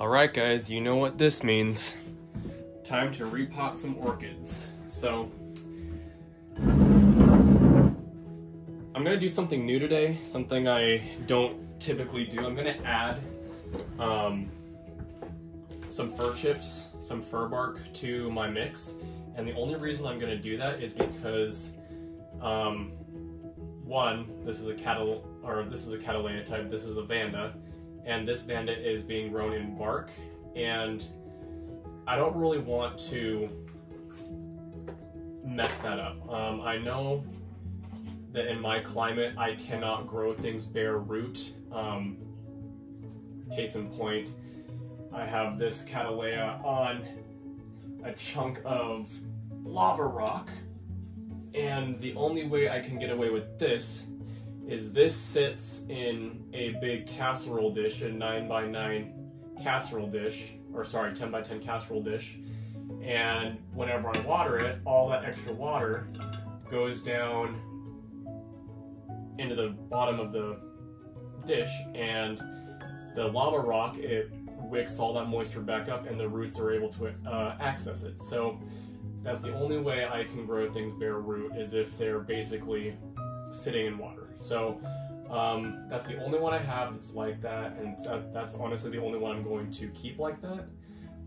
Alright guys, you know what this means. Time to repot some orchids. So, I'm gonna do something new today, something I don't typically do. I'm gonna add um, some fir chips, some fir bark to my mix. And the only reason I'm gonna do that is because um, one, this is a catal or this is a Cattleya type, this is a Vanda, and this Vanda is being grown in bark, and I don't really want to mess that up. Um, I know that in my climate, I cannot grow things bare root. Um, case in point, I have this Cattleya on a chunk of lava rock, and the only way I can get away with this is this sits in a big casserole dish, a 9 by 9 casserole dish, or sorry, 10 by 10 casserole dish. And whenever I water it, all that extra water goes down into the bottom of the dish, and the lava rock, it wicks all that moisture back up, and the roots are able to uh, access it. So that's the only way I can grow things bare root, is if they're basically sitting in water. So um, that's the only one I have that's like that, and that's honestly the only one I'm going to keep like that.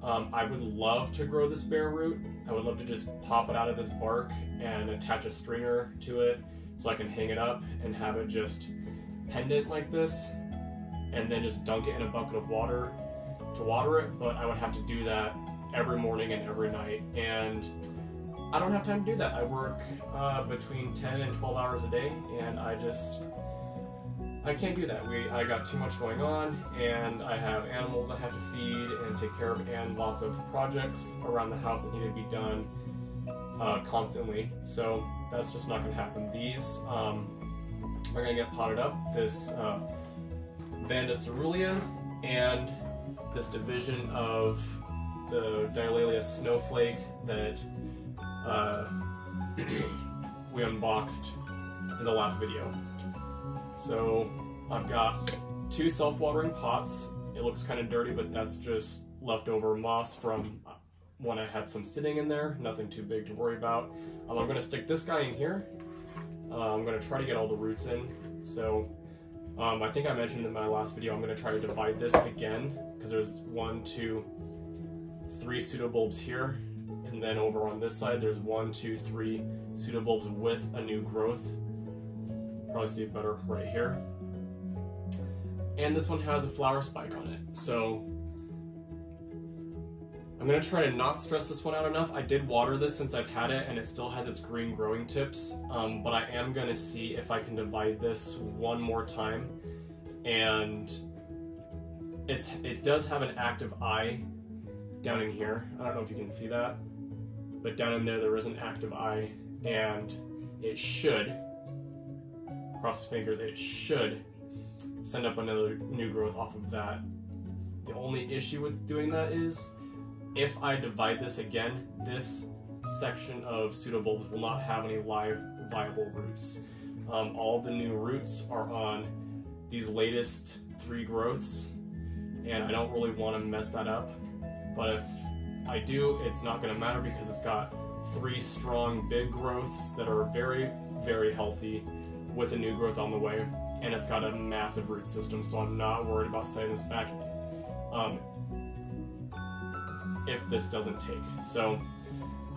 Um, I would love to grow this bare root. I would love to just pop it out of this bark and attach a stringer to it so I can hang it up and have it just pendant like this and then just dunk it in a bucket of water to water it, but I would have to do that every morning and every night. And I don't have time to do that. I work uh, between 10 and 12 hours a day, and I just I can't do that. We I got too much going on, and I have animals I have to feed and take care of, and lots of projects around the house that need to be done uh, constantly. So that's just not going to happen. These um, are going to get potted up. This uh, Vanda coerulea and this division of the Dialaelia snowflake that uh, we unboxed in the last video. So I've got two self-watering pots. It looks kind of dirty, but that's just leftover moss from when I had some sitting in there. Nothing too big to worry about. Um, I'm gonna stick this guy in here. Uh, I'm gonna try to get all the roots in. So um, I think I mentioned in my last video, I'm gonna try to divide this again because there's one, two, three pseudobulbs here and then over on this side, there's one, two, three pseudobulbs with a new growth. Probably see it better right here. And this one has a flower spike on it. So I'm gonna try to not stress this one out enough. I did water this since I've had it and it still has its green growing tips, um, but I am gonna see if I can divide this one more time. And it's it does have an active eye down in here. I don't know if you can see that but down in there there is an active eye and it should cross the fingers it should send up another new growth off of that. The only issue with doing that is if I divide this again this section of pseudobulbs will not have any live viable roots. Um, all the new roots are on these latest three growths and I don't really want to mess that up but if I do, it's not going to matter because it's got three strong big growths that are very, very healthy with a new growth on the way. And it's got a massive root system, so I'm not worried about setting this back um, if this doesn't take. So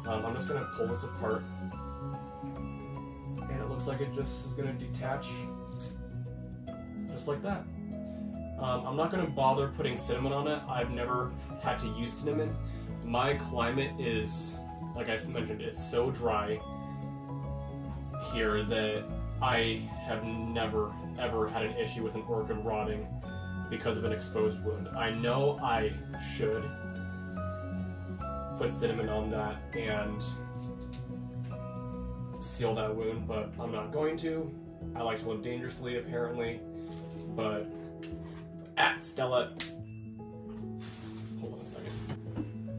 um, I'm just going to pull this apart. And it looks like it just is going to detach just like that. Um, I'm not going to bother putting cinnamon on it. I've never had to use cinnamon my climate is, like I mentioned, it's so dry here that I have never ever had an issue with an orchid rotting because of an exposed wound. I know I should put cinnamon on that and seal that wound, but I'm not going to. I like to live dangerously, apparently, but at Stella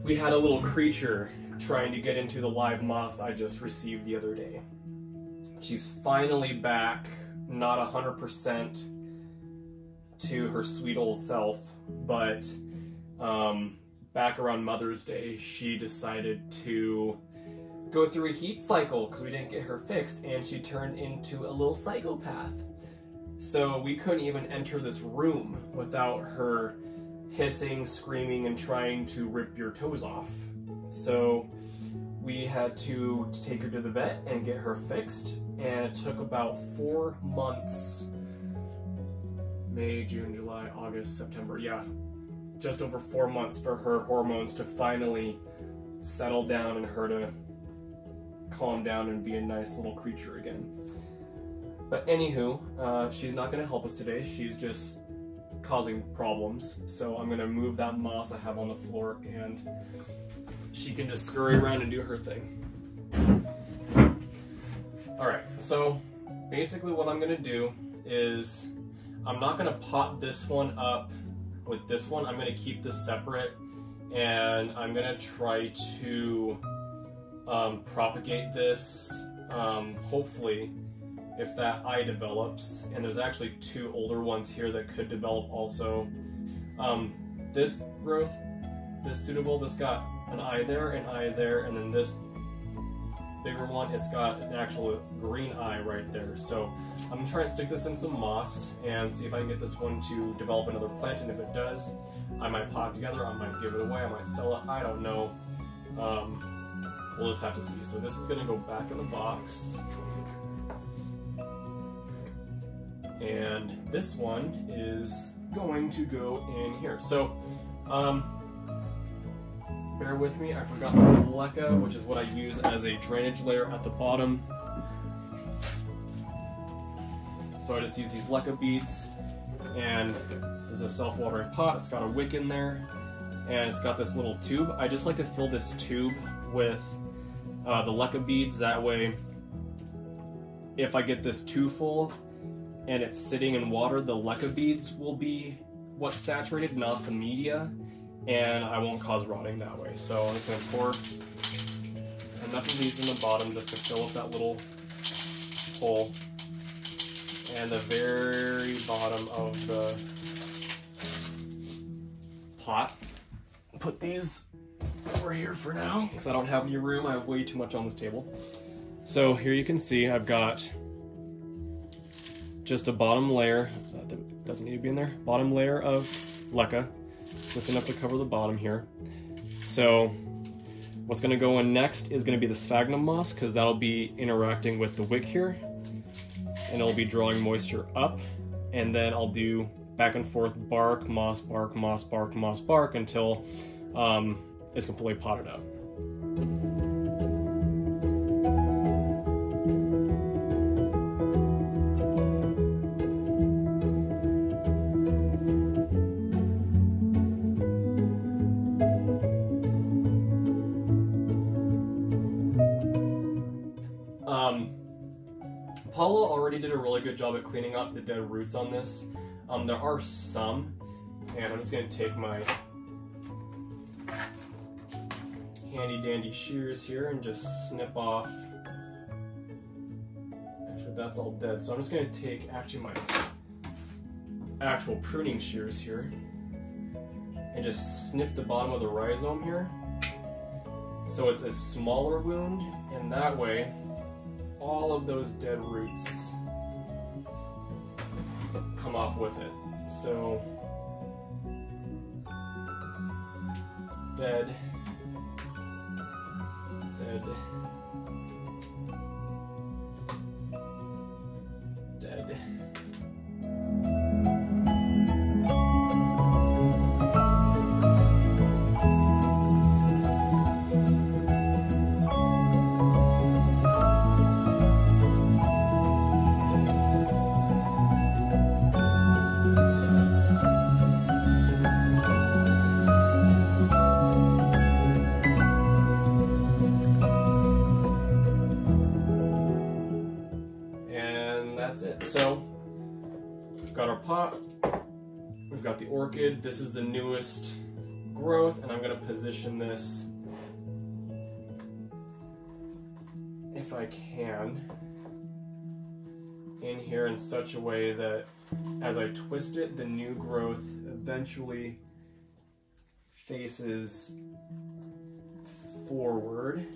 we had a little creature trying to get into the live moss I just received the other day. She's finally back, not 100% to her sweet old self, but um, back around Mother's Day, she decided to go through a heat cycle because we didn't get her fixed, and she turned into a little psychopath. So we couldn't even enter this room without her hissing, screaming, and trying to rip your toes off. So we had to take her to the vet and get her fixed, and it took about four months May, June, July, August, September. Yeah, just over four months for her hormones to finally settle down and her to calm down and be a nice little creature again. But anywho, uh, she's not going to help us today. She's just causing problems. So I'm to move that moss I have on the floor and she can just scurry around and do her thing. Alright, so basically what I'm to do is I'm not to pot this one up with this one. I'm to keep this separate and I'm to try to um, propagate this, um, hopefully, if that eye develops. And there's actually two older ones here that could develop also. Um, this growth, this pseudobulb has got an eye there, an eye there, and then this bigger one, it's got an actual green eye right there. So I'm gonna try and stick this in some moss and see if I can get this one to develop another plant. And if it does, I might pot together, I might give it away, I might sell it, I don't know. Um, we'll just have to see. So this is gonna go back in the box. And this one is going to go in here. So, um, bear with me, I forgot the leca, which is what I use as a drainage layer at the bottom. So I just use these leca beads, and this is a self-watering pot. It's got a wick in there, and it's got this little tube. I just like to fill this tube with uh, the leca beads. That way, if I get this too full and it's sitting in water, the leca beads will be what's saturated, not the media and I won't cause rotting that way. So I'm just to pour enough of these in the bottom just to fill up that little hole. And the very bottom of the pot. Put these over here for now, because I don't have any room. I have way too much on this table. So here you can see I've got just a bottom layer, that doesn't need to be in there, bottom layer of leca just enough to cover the bottom here. So what's going to go in next is going to be the sphagnum moss because that'll be interacting with the wick here and it'll be drawing moisture up and then I'll do back and forth bark, moss, bark, moss, bark, moss, bark until um, it's completely potted up. Cleaning up the dead roots on this. Um, there are some, and I'm just going to take my handy dandy shears here and just snip off. Actually, that's all dead. So I'm just going to take actually my actual pruning shears here and just snip the bottom of the rhizome here. So it's a smaller wound, and that way all of those dead roots off with it. So, dead, dead, dead. This is the newest growth, and I'm going to position this, if I can, in here in such a way that as I twist it, the new growth eventually faces forward.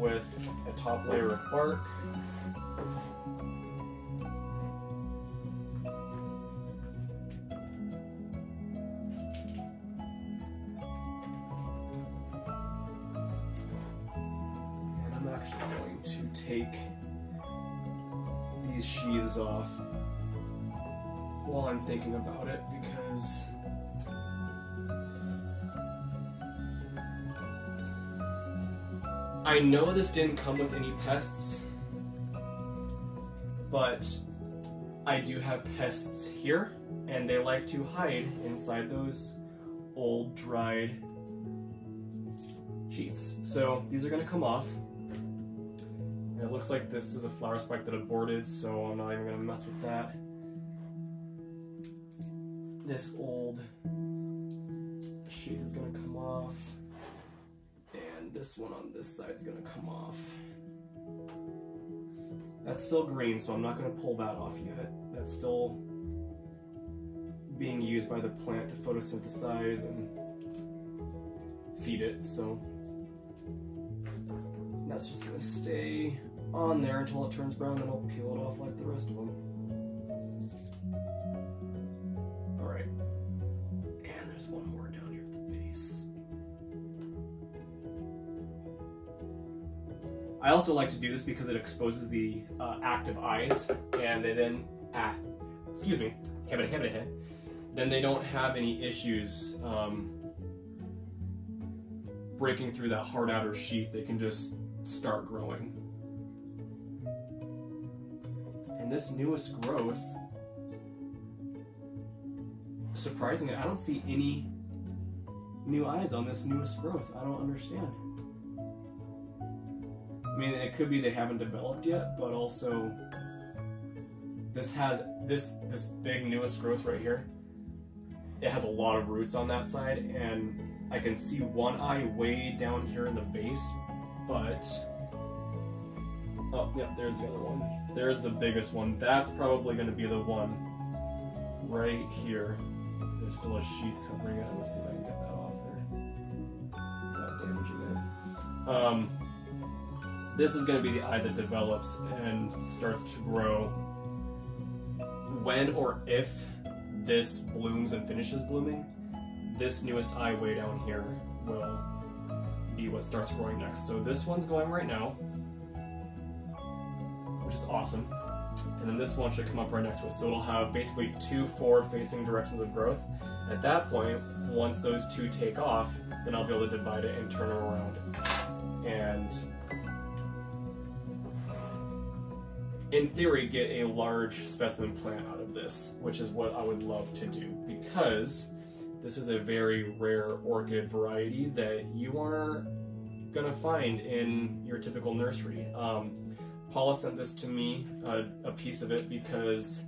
With a top layer of bark. And I'm actually going to take these sheaths off while I'm thinking about it because I know this didn't come with any pests, but I do have pests here, and they like to hide inside those old dried sheaths. So these are gonna come off. And it looks like this is a flower spike that aborted, so I'm not even gonna mess with that. This old sheath is gonna come off this one on this side is gonna come off. That's still green, so I'm not gonna pull that off yet. That's still being used by the plant to photosynthesize and feed it, so that's just gonna stay on there until it turns brown, then I'll peel it off like the rest of them. Alright. And there's one more I also like to do this because it exposes the uh, active eyes, and they then ah, excuse me. Then they don't have any issues um, breaking through that hard outer sheath. They can just start growing. And this newest growth, surprisingly, I don't see any new eyes on this newest growth. I don't understand. I mean, it could be they haven't developed yet, but also this has this this big newest growth right here. It has a lot of roots on that side, and I can see one eye way down here in the base, but oh yeah, there's the other one. There's the biggest one. That's probably going to be the one right here. There's still a sheath covering it. Let's see if I can get that off there without damaging it. Um, this is going to be the eye that develops and starts to grow. When or if this blooms and finishes blooming this newest eye way down here will be what starts growing next. So this one's going right now which is awesome. And then this one should come up right next to it so it'll have basically two forward facing directions of growth. At that point once those two take off then I'll be able to divide it and turn it around. And in theory, get a large specimen plant out of this, which is what I would love to do because this is a very rare orchid variety that you are gonna find in your typical nursery. Um, Paula sent this to me, uh, a piece of it, because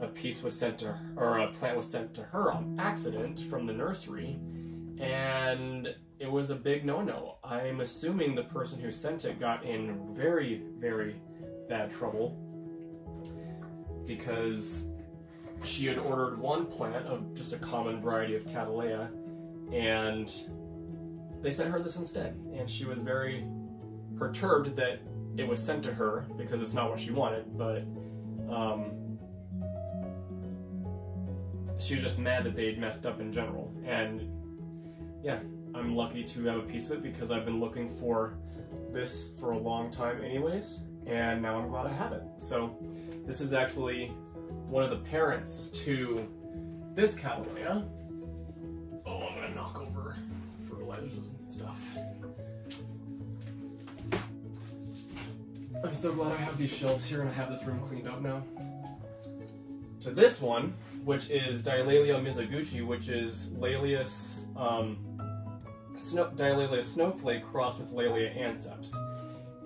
a piece was sent to her, or a plant was sent to her on accident from the nursery, and it was a big no-no. I'm assuming the person who sent it got in very, very bad trouble because she had ordered one plant of just a common variety of Cattleya, and they sent her this instead. And she was very perturbed that it was sent to her because it's not what she wanted, but um, she was just mad that they'd messed up in general. And yeah, I'm lucky to have a piece of it because I've been looking for this for a long time anyways, and now I'm glad I have it. So this is actually one of the parents to this Cattleya. Oh, I'm gonna knock over fertilizers and stuff. I'm so glad I have these shelves here and I have this room cleaned up now. To this one, which is Dialaelia mizoguchi, which is Laelius, um, snow, Dialaelia snowflake crossed with Laelia anceps.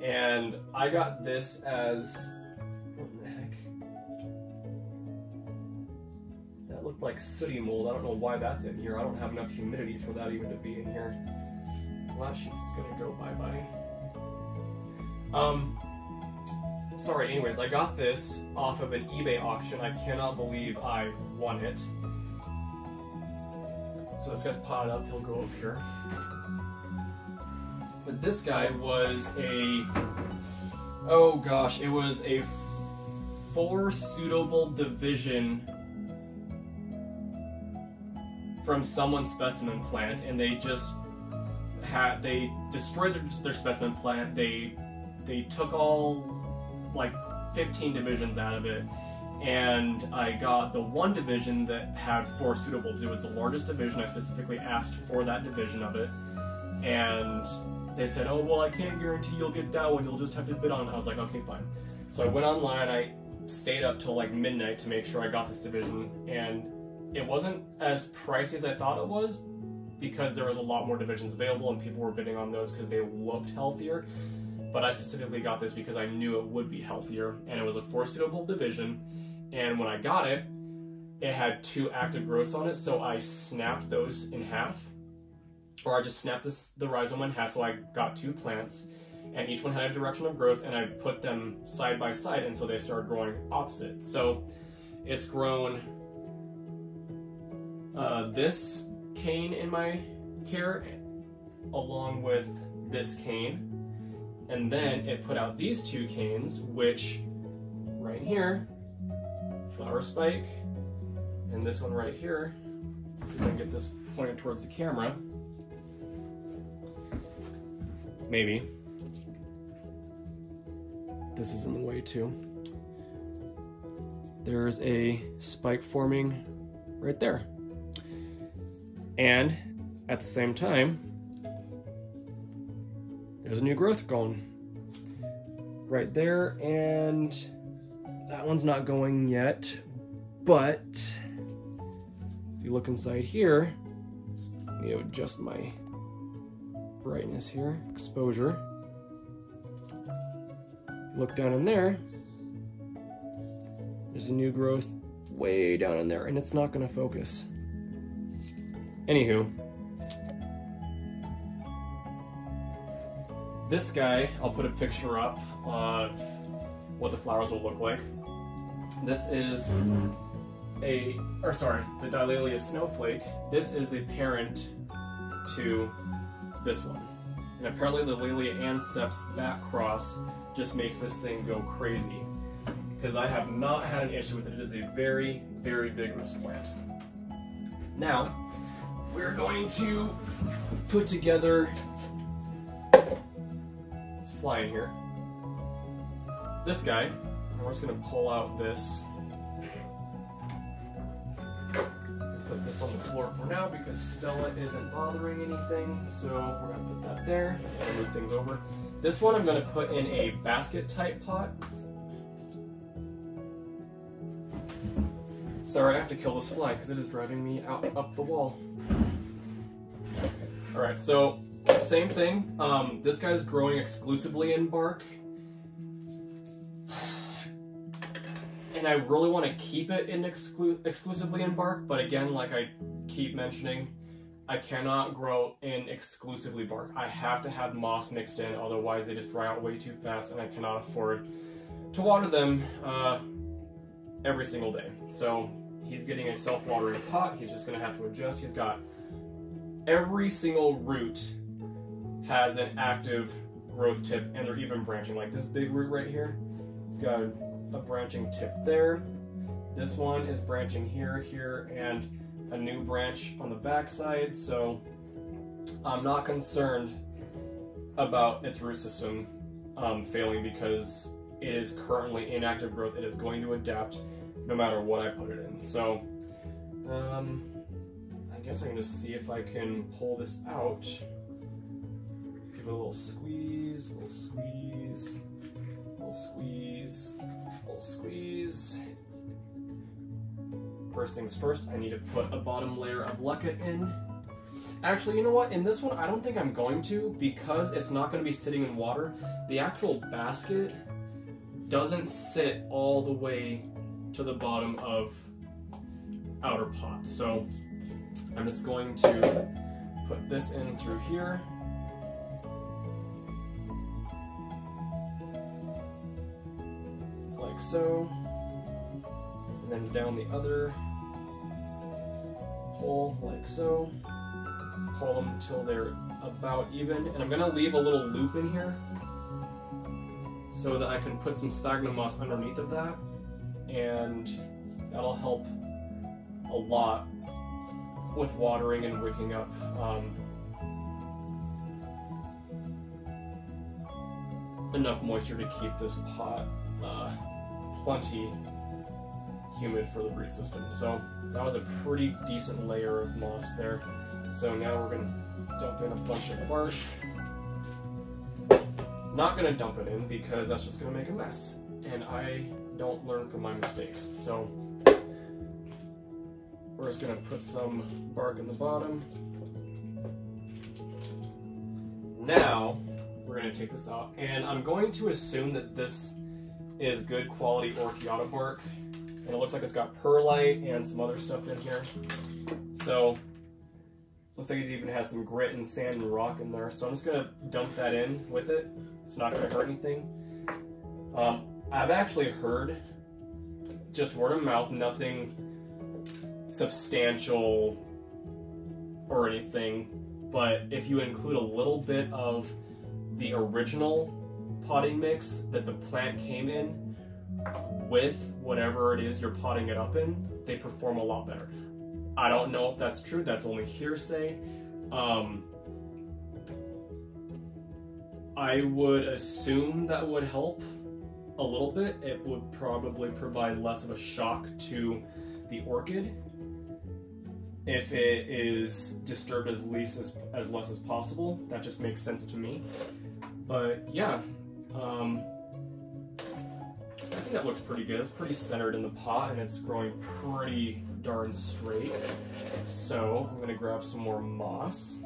And I got this as, what the heck? That looked like sooty mold. I don't know why that's in here. I don't have enough humidity for that even to be in here. Last sheet's gonna go bye-bye. Um, sorry, anyways, I got this off of an eBay auction. I cannot believe I won it. So this guy's potted up, he'll go up here. But this guy was a, oh gosh, it was a four pseudobulb division from someone's specimen plant, and they just had, they destroyed their, their specimen plant, they, they took all like 15 divisions out of it and I got the one division that had four pseudobulbs. It was the largest division. I specifically asked for that division of it. And they said, oh, well, I can't guarantee you'll get that one. You'll just have to bid on it. I was like, okay, fine. So I went online. I stayed up till like midnight to make sure I got this division. And it wasn't as pricey as I thought it was because there was a lot more divisions available and people were bidding on those because they looked healthier but I specifically got this because I knew it would be healthier, and it was a four pseudobulb division. And when I got it, it had two active growths on it, so I snapped those in half, or I just snapped this, the rhizome in half, so I got two plants, and each one had a direction of growth, and I put them side by side, and so they started growing opposite. So it's grown uh, this cane in my care, along with this cane, and then it put out these two canes, which right here, flower spike, and this one right here. Let's see if I can get this pointed towards the camera. Maybe. This is in the way too. There's a spike forming right there. And at the same time, there's a new growth going right there, and that one's not going yet, but if you look inside here, let me adjust my brightness here, exposure. Look down in there, there's a new growth way down in there, and it's not gonna focus. Anywho, This guy, I'll put a picture up of what the flowers will look like. This is a, or sorry, the Dialaelia snowflake. This is the parent to this one. And apparently the Laelia anceps back cross just makes this thing go crazy. Because I have not had an issue with it. It is a very, very vigorous plant. Now, we're going to put together flying here. This guy, we're just gonna pull out this. This on the floor for now because Stella isn't bothering anything, so we're gonna put that there and move things over. This one I'm gonna put in a basket type pot. Sorry, I have to kill this fly because it is driving me out up the wall. All right, so same thing. Um, this guy's growing exclusively in bark. And I really want to keep it in exclu exclusively in bark, but again, like I keep mentioning, I cannot grow in exclusively bark. I have to have moss mixed in, otherwise they just dry out way too fast and I cannot afford to water them uh, every single day. So he's getting a self-watering pot. He's just gonna have to adjust. He's got every single root has an active growth tip and they're even branching. Like this big root right here, it's got a branching tip there. This one is branching here, here, and a new branch on the backside, so I'm not concerned about its root system um, failing because it is currently in active growth. It is going to adapt no matter what I put it in. So um, I guess I'm to see if I can pull this out. Give it a little squeeze, little squeeze, little squeeze, little squeeze. First things first, I need to put a bottom layer of leca in. Actually, you know what? In this one, I don't think I'm going to because it's not going to be sitting in water. The actual basket doesn't sit all the way to the bottom of outer pot. So I'm just going to put this in through here. Like so. And then down the other hole like so. Pull them until they're about even. And I'm gonna leave a little loop in here so that I can put some sphagnum moss underneath of that. And that'll help a lot with watering and wicking up um, enough moisture to keep this pot plenty humid for the root system. So that was a pretty decent layer of moss there. So now we're gonna dump in a bunch of bark. Not gonna dump it in because that's just gonna make a mess. And I don't learn from my mistakes. So we're just gonna put some bark in the bottom. Now, we're gonna take this out. And I'm going to assume that this is good quality Orchiata bark and it looks like it's got perlite and some other stuff in here. So, looks like it even has some grit and sand and rock in there. So I'm just gonna dump that in with it. It's not gonna hurt anything. Um, I've actually heard, just word of mouth, nothing substantial or anything, but if you include a little bit of the original potting mix that the plant came in, with whatever it is you're potting it up in, they perform a lot better. I don't know if that's true, that's only hearsay. Um, I would assume that would help a little bit. It would probably provide less of a shock to the orchid if it is disturbed as least as, as less as possible. That just makes sense to me. But yeah, um, I think that looks pretty good. It's pretty centered in the pot and it's growing pretty darn straight. So I'm gonna grab some more moss.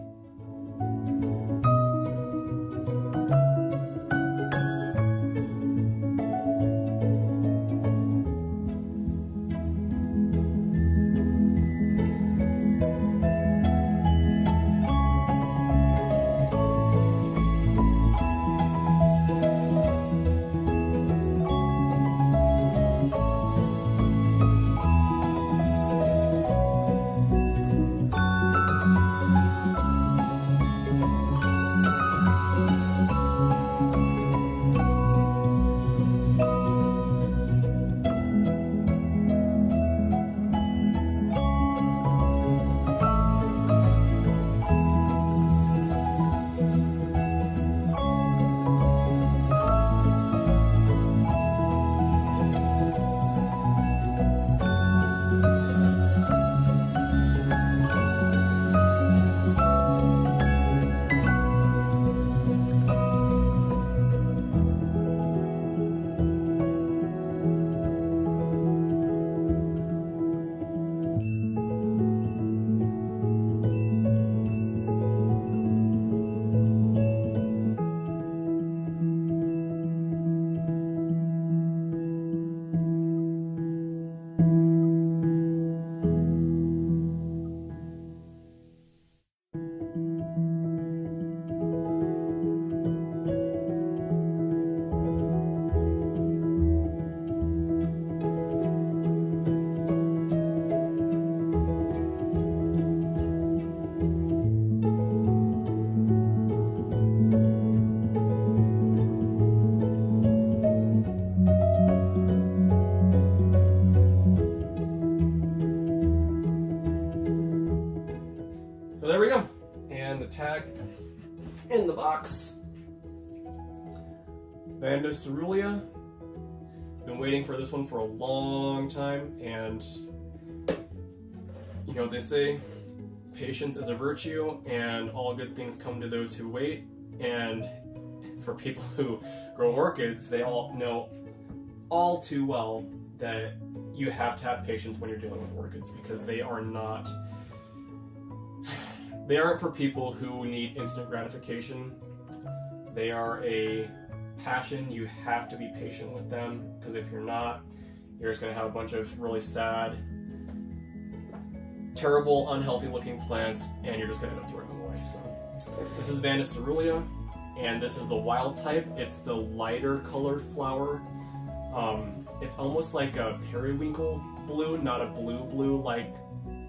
This one for a long time, and you know, they say patience is a virtue, and all good things come to those who wait. And for people who grow orchids, they all know all too well that you have to have patience when you're dealing with orchids because they are not they aren't for people who need instant gratification. They are a passion. You have to be patient with them because if you're not, you're just going to have a bunch of really sad, terrible, unhealthy looking plants and you're just going to end up throwing them away. So, this is Vanda coerulea and this is the wild type. It's the lighter colored flower. Um, it's almost like a periwinkle blue, not a blue blue like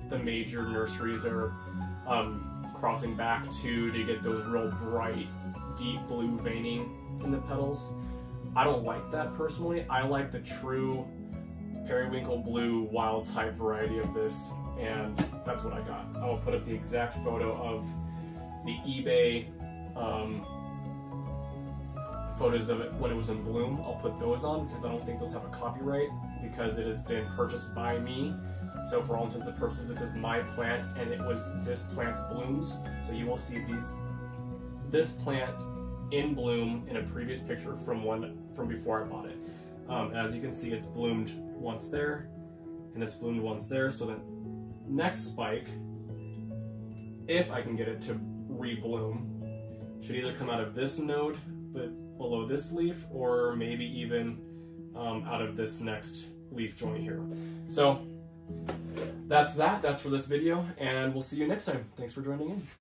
the major nurseries are um, crossing back to to get those real bright, deep blue veining in the petals. I don't like that personally. I like the true periwinkle blue wild type variety of this, and that's what I got. I will put up the exact photo of the eBay um, photos of it when it was in bloom. I'll put those on because I don't think those have a copyright because it has been purchased by me. So for all intents and purposes, this is my plant and it was this plant's blooms. So you will see these, this plant in bloom in a previous picture from one from before I bought it. Um, as you can see, it's bloomed once there and it's bloomed once there. So the next spike, if I can get it to rebloom, should either come out of this node, but below this leaf, or maybe even um, out of this next leaf joint here. So that's that. That's for this video, and we'll see you next time. Thanks for joining in.